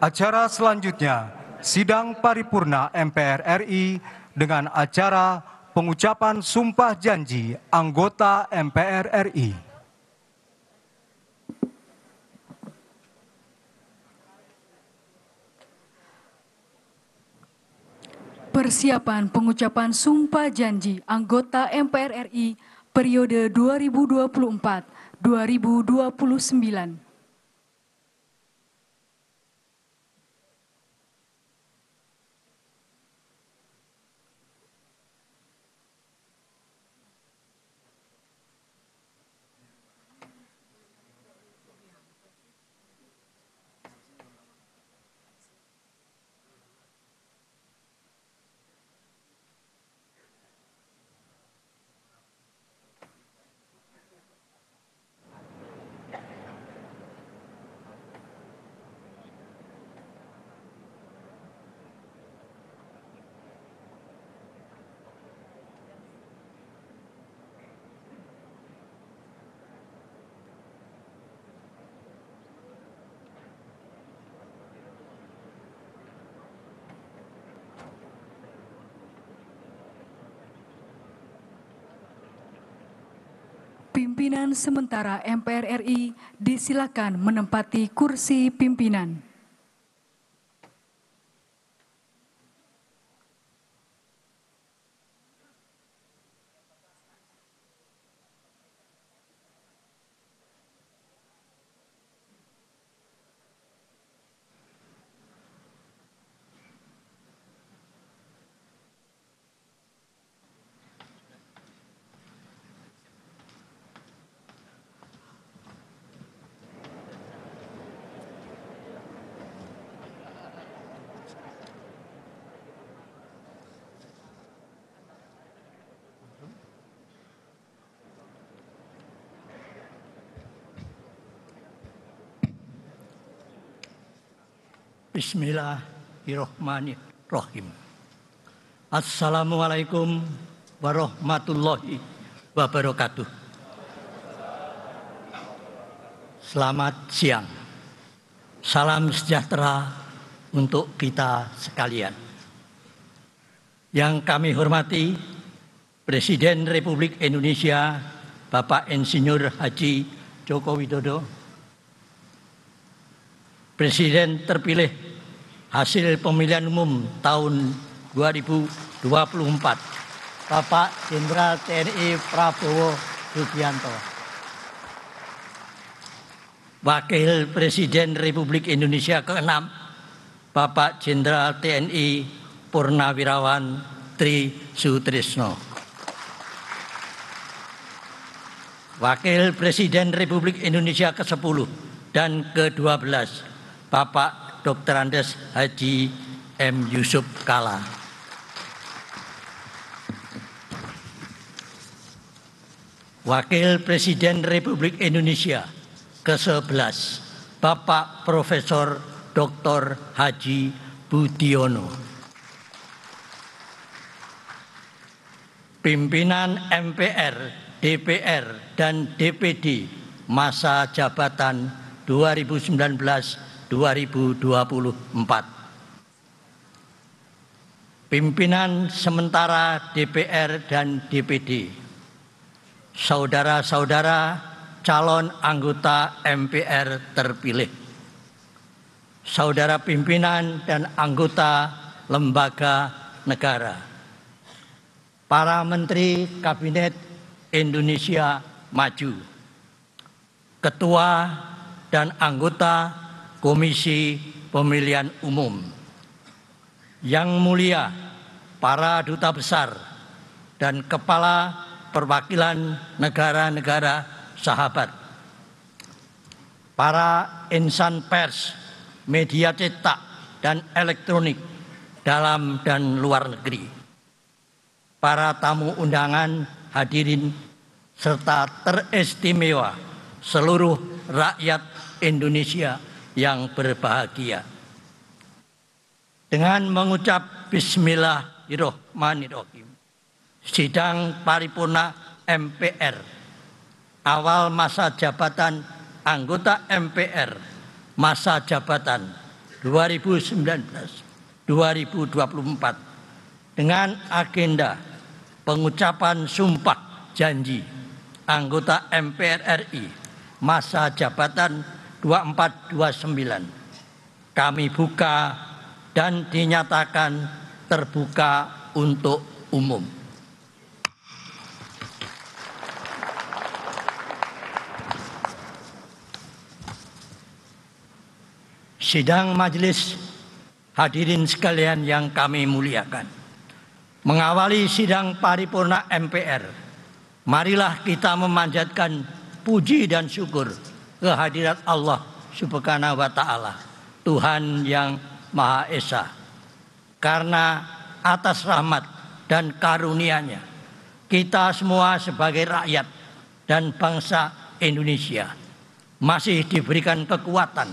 Acara selanjutnya, sidang paripurna MPR RI dengan acara pengucapan sumpah janji anggota MPR RI. Persiapan pengucapan sumpah janji anggota MPR RI periode 2024-2029. Pimpinan sementara MPR RI disilakan menempati kursi pimpinan. Bismillahirrahmanirrahim. Assalamualaikum warahmatullahi wabarakatuh. Selamat siang. Salam sejahtera untuk kita sekalian. Yang kami hormati Presiden Republik Indonesia Bapak Insinyur Haji Joko Widodo, Presiden terpilih hasil pemilihan umum tahun 2024 Bapak Jenderal TNI Prabowo Subianto. Wakil Presiden Republik Indonesia ke-6 Bapak Jenderal TNI Purnawirawan Tri Sutrisno. Wakil Presiden Republik Indonesia ke-10 dan ke-12 Bapak Dr. Andes Haji M. Yusuf Kala. Wakil Presiden Republik Indonesia ke-11 Bapak Profesor Dr. Haji Budiono. Pimpinan MPR, DPR, dan DPD masa jabatan 2019 2024. Pimpinan sementara DPR dan DPD, saudara-saudara calon anggota MPR terpilih, saudara pimpinan dan anggota lembaga negara, para menteri Kabinet Indonesia Maju, ketua dan anggota Komisi Pemilihan Umum. Yang mulia para duta besar dan kepala perwakilan negara-negara sahabat. Para insan pers, media cetak dan elektronik dalam dan luar negeri. Para tamu undangan hadirin serta teristimewa seluruh rakyat Indonesia yang berbahagia. Dengan mengucap Bismillahirrahmanirrahim. Sidang paripurna MPR awal masa jabatan anggota MPR masa jabatan 2019-2024 dengan agenda pengucapan sumpah janji anggota MPR RI masa jabatan 2429 kami buka dan dinyatakan terbuka untuk umum. Sidang majelis hadirin sekalian yang kami muliakan. Mengawali sidang paripurna MPR, marilah kita memanjatkan puji dan syukur kehadirat Allah Subhanahu wa taala, Tuhan yang Maha Esa. Karena atas rahmat dan karunia-Nya, kita semua sebagai rakyat dan bangsa Indonesia masih diberikan kekuatan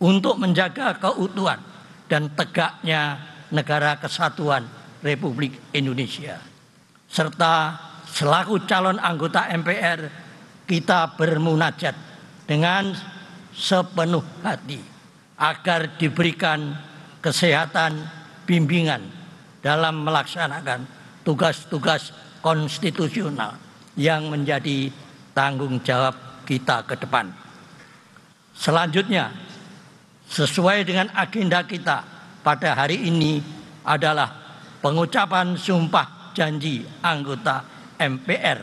untuk menjaga keutuhan dan tegaknya negara kesatuan Republik Indonesia. Serta selaku calon anggota MPR kita bermunajat dengan sepenuh hati agar diberikan kesehatan bimbingan dalam melaksanakan tugas-tugas konstitusional yang menjadi tanggung jawab kita ke depan. Selanjutnya, sesuai dengan agenda kita pada hari ini adalah pengucapan sumpah janji anggota MPR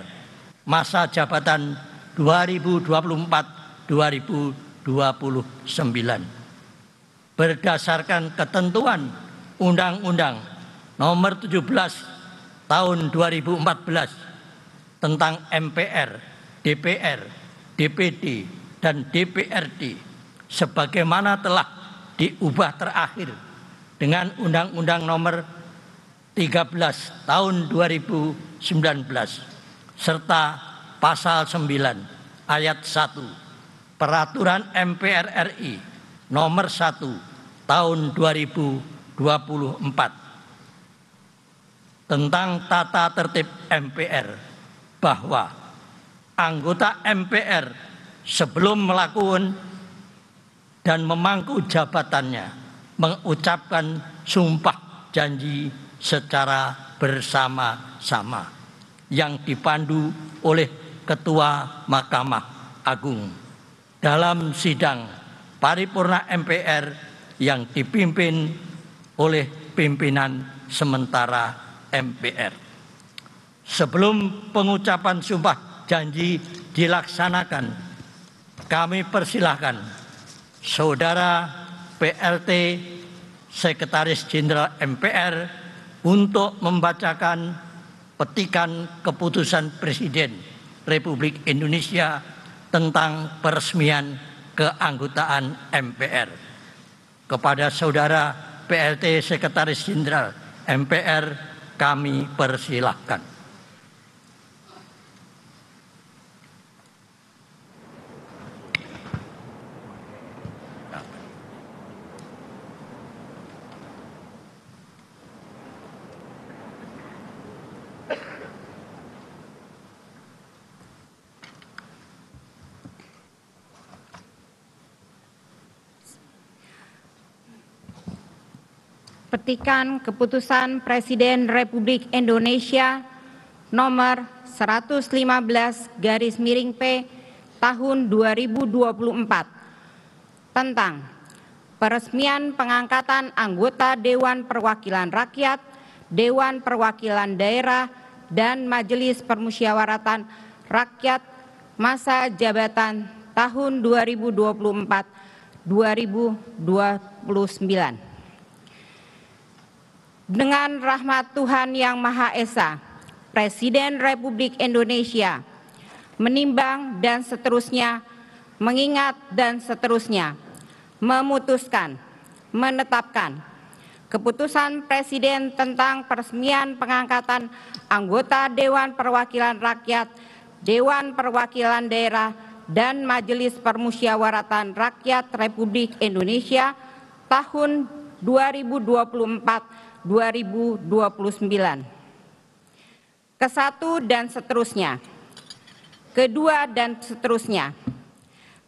masa jabatan 2024-2029 berdasarkan ketentuan Undang-Undang Nomor 17 Tahun 2014 tentang MPR, DPR, DPD, dan DPRD sebagaimana telah diubah terakhir dengan Undang-Undang Nomor 13 Tahun 2019 serta Pasal 9 Ayat 1 Peraturan MPR RI Nomor 1 Tahun 2024 tentang tata tertib MPR bahwa anggota MPR sebelum melakukan dan memangku jabatannya mengucapkan sumpah janji secara bersama-sama yang dipandu oleh Ketua Mahkamah Agung dalam sidang paripurna MPR yang dipimpin oleh pimpinan sementara MPR. Sebelum pengucapan sumpah janji dilaksanakan, kami persilahkan Saudara PLT Sekretaris Jenderal MPR untuk membacakan petikan keputusan Presiden Republik Indonesia tentang peresmian keanggotaan MPR. Kepada saudara PLT Sekretaris Jenderal MPR kami persilahkan. Petikan keputusan Presiden Republik Indonesia nomor 115 garis miring P tahun 2024 tentang peresmian pengangkatan anggota Dewan Perwakilan Rakyat, Dewan Perwakilan Daerah, dan Majelis Permusyawaratan Rakyat masa jabatan tahun 2024-2029 dengan rahmat Tuhan Yang Maha Esa, Presiden Republik Indonesia menimbang dan seterusnya, mengingat dan seterusnya, memutuskan, menetapkan keputusan Presiden tentang peresmian pengangkatan anggota Dewan Perwakilan Rakyat, Dewan Perwakilan Daerah, dan Majelis Permusyawaratan Rakyat Republik Indonesia tahun 2024 2029. Kesatu dan seterusnya. Kedua dan seterusnya.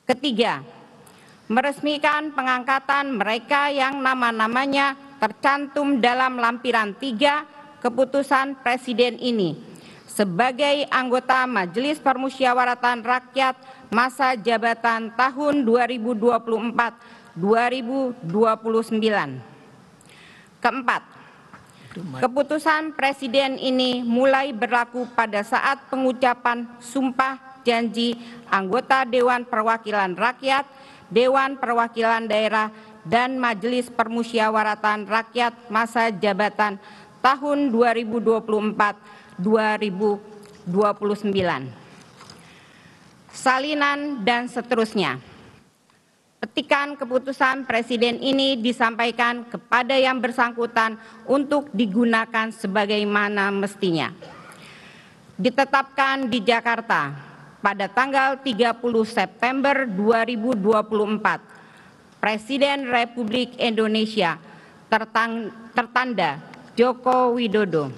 Ketiga, meresmikan pengangkatan mereka yang nama-namanya tercantum dalam lampiran 3 keputusan Presiden ini sebagai anggota Majelis Permusyawaratan Rakyat masa jabatan tahun 2024-2029. Keempat, keputusan Presiden ini mulai berlaku pada saat pengucapan sumpah janji anggota Dewan Perwakilan Rakyat, Dewan Perwakilan Daerah, dan Majelis Permusyawaratan Rakyat masa jabatan tahun 2024-2029. Salinan dan seterusnya. Petikan keputusan Presiden ini disampaikan kepada yang bersangkutan untuk digunakan sebagaimana mestinya. Ditetapkan di Jakarta pada tanggal 30 September 2024, Presiden Republik Indonesia tertanda Joko Widodo.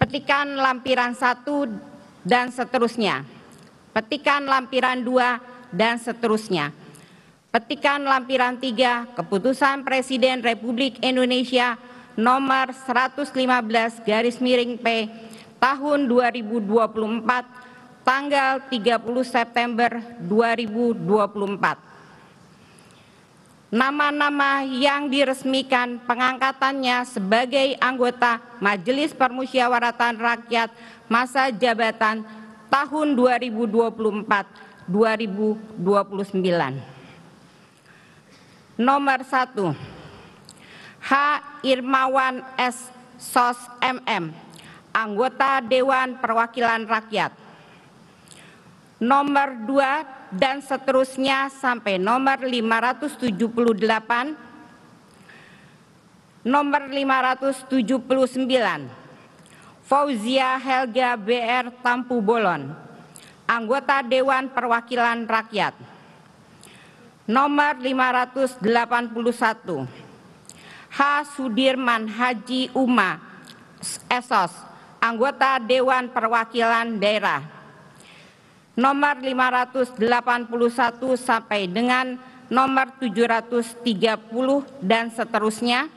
Petikan lampiran 1 dan seterusnya. Petikan lampiran 2 dan seterusnya. Petikan lampiran 3 Keputusan Presiden Republik Indonesia nomor 115 garis miring P tahun 2024 tanggal 30 September 2024. Nama-nama yang diresmikan pengangkatannya sebagai anggota Majelis Permusyawaratan Rakyat masa jabatan tahun 2024 2029. Nomor satu, H. Irmawan S. Sos MM, anggota Dewan Perwakilan Rakyat. Nomor dua dan seterusnya sampai nomor 578, nomor 579, Fauzia Helga BR Tampu Bolon, anggota Dewan Perwakilan Rakyat. Nomor 581, H. Sudirman Haji Uma, Esos, anggota Dewan Perwakilan Daerah. Nomor 581 sampai dengan nomor 730 dan seterusnya.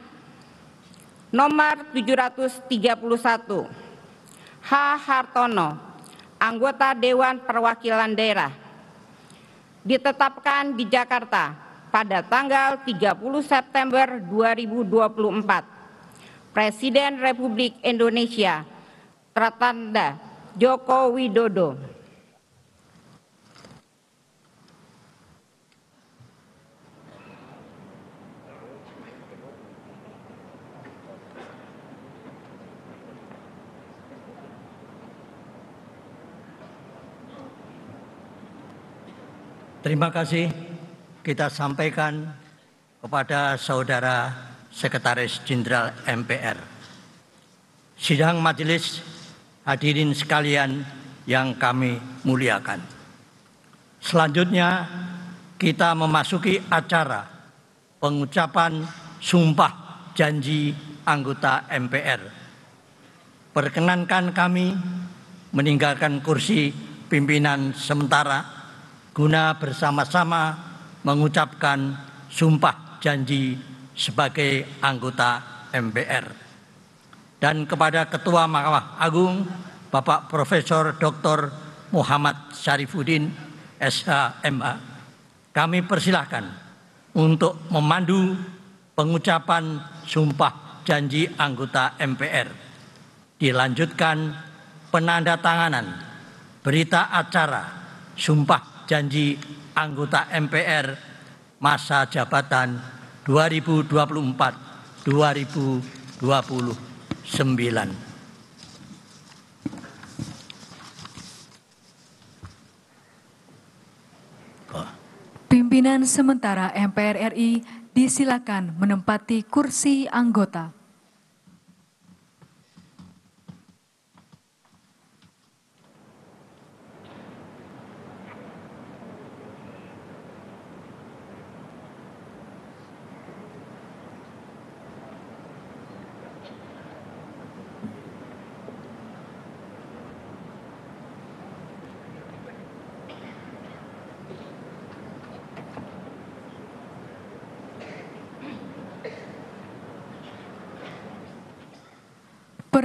Nomor 731, H. Hartono, anggota Dewan Perwakilan Daerah ditetapkan di Jakarta pada tanggal 30 September 2024. Presiden Republik Indonesia tertanda Joko Widodo. Terima kasih kita sampaikan kepada Saudara Sekretaris Jenderal MPR. Sidang majelis hadirin sekalian yang kami muliakan. Selanjutnya kita memasuki acara pengucapan sumpah janji anggota MPR. Perkenankan kami meninggalkan kursi pimpinan sementara guna bersama-sama mengucapkan sumpah janji sebagai anggota MPR. Dan kepada Ketua Mahkamah Agung Bapak Profesor Dr. Muhammad Syarifuddin SHMA, kami persilahkan untuk memandu pengucapan sumpah janji anggota MPR. Dilanjutkan penandatanganan berita acara sumpah janji anggota MPR masa jabatan 2024-2029. Pimpinan sementara MPR RI disilakan menempati kursi anggota.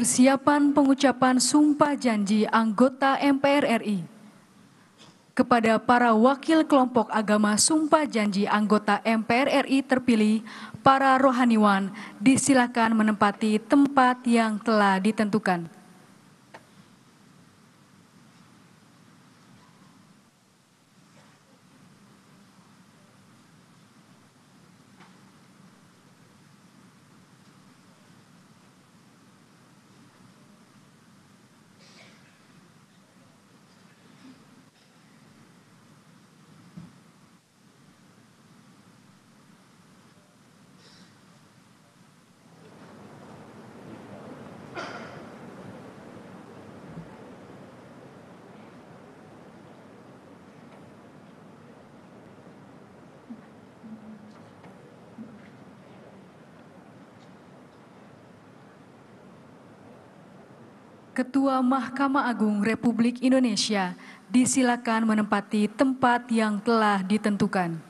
Persiapan pengucapan sumpah janji anggota MPR RI. Kepada para wakil kelompok agama sumpah janji anggota MPR RI terpilih, para rohaniwan disilakan menempati tempat yang telah ditentukan. Ketua Mahkamah Agung Republik Indonesia disilakan menempati tempat yang telah ditentukan.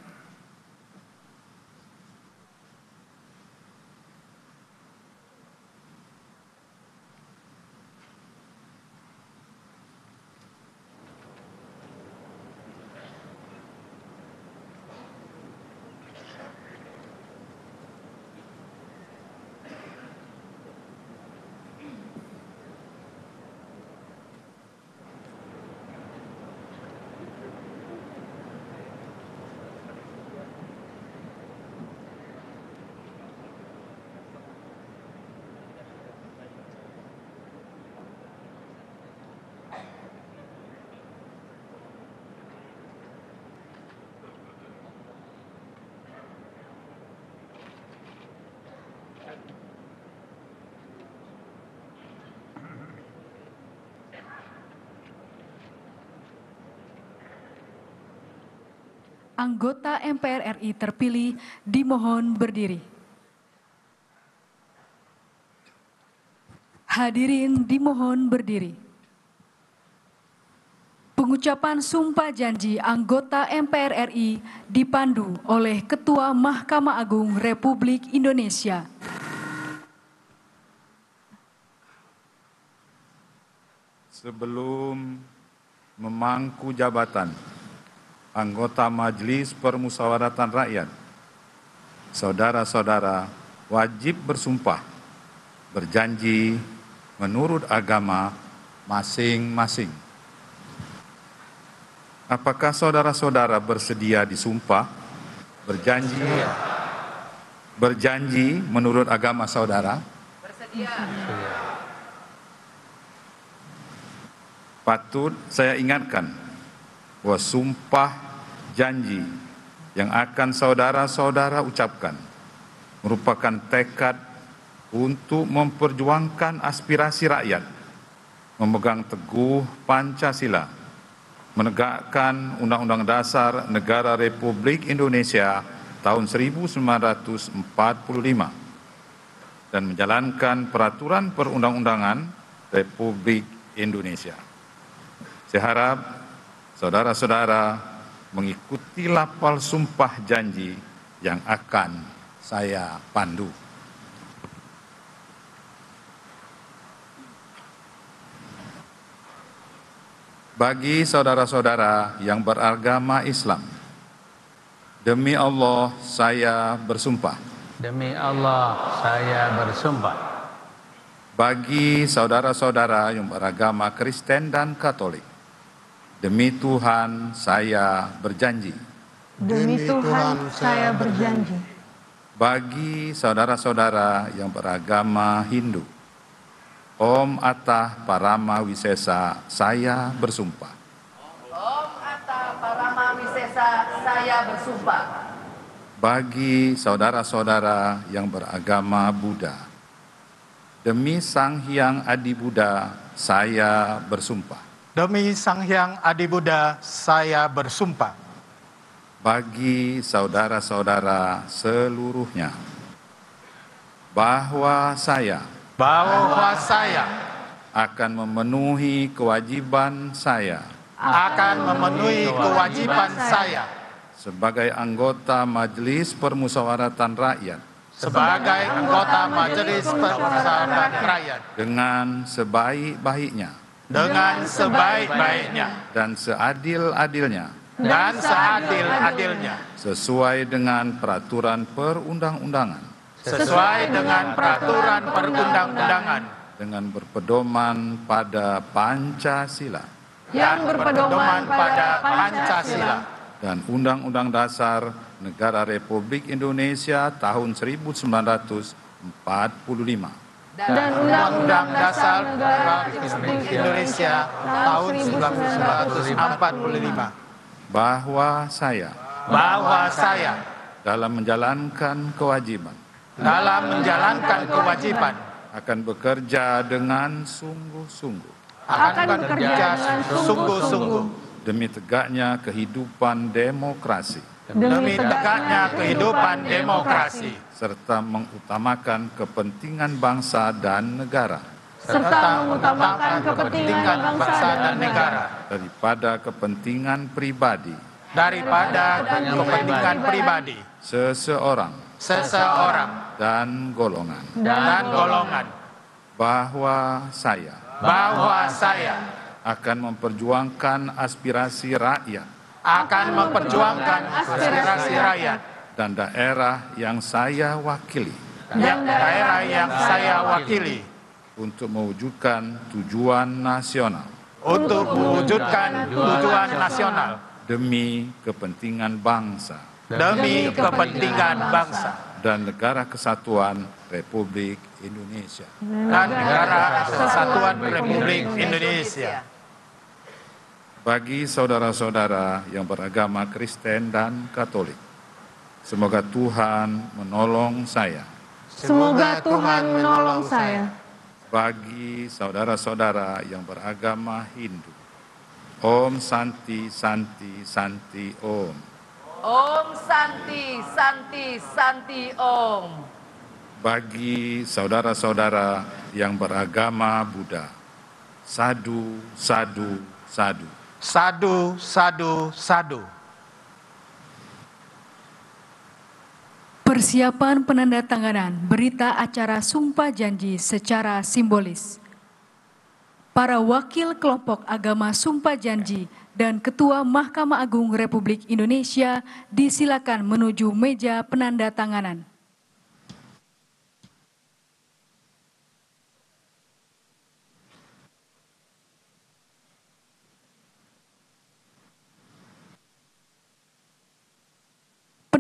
Anggota MPR RI terpilih dimohon berdiri. Hadirin dimohon berdiri. Pengucapan sumpah janji anggota MPR RI dipandu oleh Ketua Mahkamah Agung Republik Indonesia. Sebelum memangku jabatan anggota Majelis Permusyawaratan Rakyat, saudara-saudara wajib bersumpah berjanji menurut agama masing-masing. Apakah saudara-saudara bersedia disumpah berjanji berjanji menurut agama saudara? Patut saya ingatkan bahwa sumpah janji yang akan saudara-saudara ucapkan merupakan tekad untuk memperjuangkan aspirasi rakyat, memegang teguh Pancasila, menegakkan Undang-Undang Dasar Negara Republik Indonesia tahun 1945 dan menjalankan peraturan perundang-undangan Republik Indonesia. Saya harap saudara-saudara mengikuti lapal sumpah janji yang akan saya pandu. Bagi saudara-saudara yang beragama Islam, demi Allah saya bersumpah. Demi Allah, saya bersumpah. Bagi saudara-saudara yang beragama Kristen dan Katolik, demi Tuhan saya berjanji. Demi Tuhan, saya berjanji. Bagi saudara-saudara yang beragama Hindu, Om Atah Parama Wisesa, saya bersumpah. Om Atta Parama Wisesa, saya bersumpah. Bagi saudara-saudara yang beragama Buddha, demi Sang Hyang Adi Buddha, saya bersumpah. Demi Sang Hyang Adi Buddha, saya bersumpah. Bagi saudara-saudara seluruhnya, bahwa saya Bahwa saya akan memenuhi kewajiban saya. Akan memenuhi kewajiban saya. Sebagai anggota Majelis Permusyawaratan Rakyat. Sebagai anggota Majelis Permusyawaratan Rakyat. Dengan sebaik-baiknya dengan sebaik-baiknya. Dan seadil-adilnya. Dan seadil-adilnya. Sesuai dengan peraturan perundang-undangan. Sesuai dengan peraturan perundang-undangan. Dengan berpedoman pada Pancasila. Yang berpedoman pada Pancasila. Dan Undang-Undang Dasar Negara Republik Indonesia tahun 1945 dan Undang-Undang Dasar Negara Republik Indonesia tahun 1945 bahwa saya bahwa saya dalam menjalankan kewajiban dalam menjalankan kewajiban akan bekerja dengan sungguh-sungguh. Akan bekerja sungguh-sungguh. Demi tegaknya kehidupan demokrasi demi tegaknya kehidupan demokrasi. serta mengutamakan kepentingan bangsa dan negara. Serta mengutamakan kepentingan bangsa dan negara. daripada kepentingan pribadi. Daripada kepentingan pribadi. seseorang. Seseorang. Dan golongan. Dan golongan. Bahwa saya. Bahwa saya. Akan memperjuangkan aspirasi rakyat akan memperjuangkan aspirasi rakyat. Dan daerah yang saya wakili. Dan daerah yang saya wakili. untuk mewujudkan tujuan nasional. Untuk mewujudkan tujuan nasional. demi kepentingan bangsa. Demi kepentingan bangsa. Dan negara kesatuan Republik Indonesia. dan negara kesatuan Republik Indonesia. Bagi saudara-saudara yang beragama Kristen dan Katolik, semoga Tuhan menolong saya. semoga Tuhan menolong saya Bagi saudara-saudara yang beragama Hindu, Om Santi Santi Santi Om. Om Santi, Santi, Santi Om. Bagi saudara-saudara yang beragama Buddha, Sadu, Sadu, Sadu. Sadu, sadu, sadu. Persiapan penandatanganan berita acara Sumpah Janji secara simbolis. Para wakil kelompok agama Sumpah Janji dan Ketua Mahkamah Agung Republik Indonesia disilakan menuju meja penandatanganan.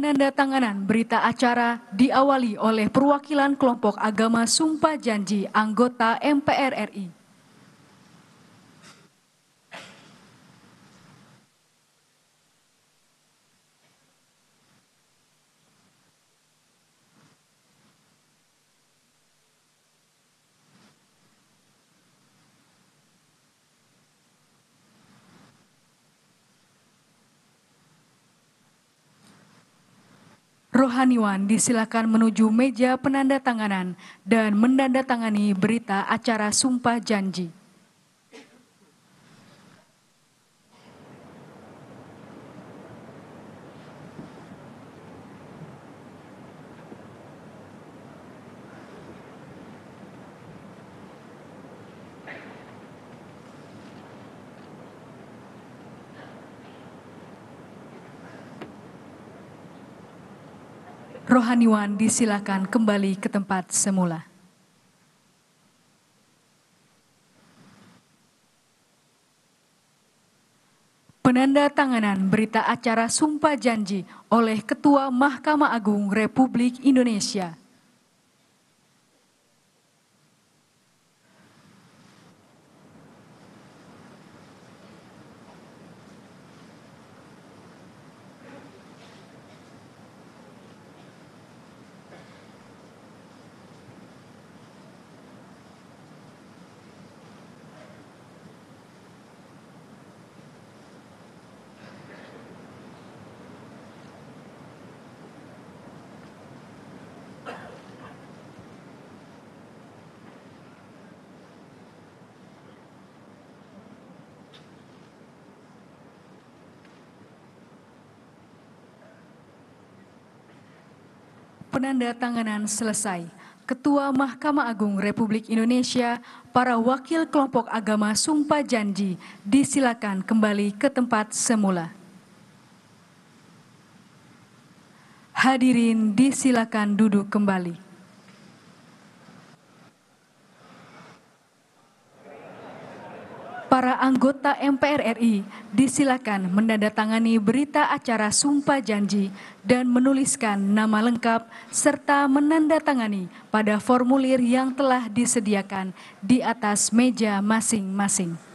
Penandatanganan berita acara diawali oleh perwakilan kelompok agama Sumpah Janji anggota MPR RI. Rohaniwan disilakan menuju meja penandatanganan dan menandatangani berita acara Sumpah Janji. Rohaniwan disilakan kembali ke tempat semula. Penanda tanganan berita acara Sumpah Janji oleh Ketua Mahkamah Agung Republik Indonesia. Penandatanganan selesai, Ketua Mahkamah Agung Republik Indonesia, para wakil kelompok agama sumpah janji disilakan kembali ke tempat semula. Hadirin disilakan duduk kembali. Para anggota MPR RI disilakan menandatangani berita acara sumpah janji dan menuliskan nama lengkap serta menandatangani pada formulir yang telah disediakan di atas meja masing-masing.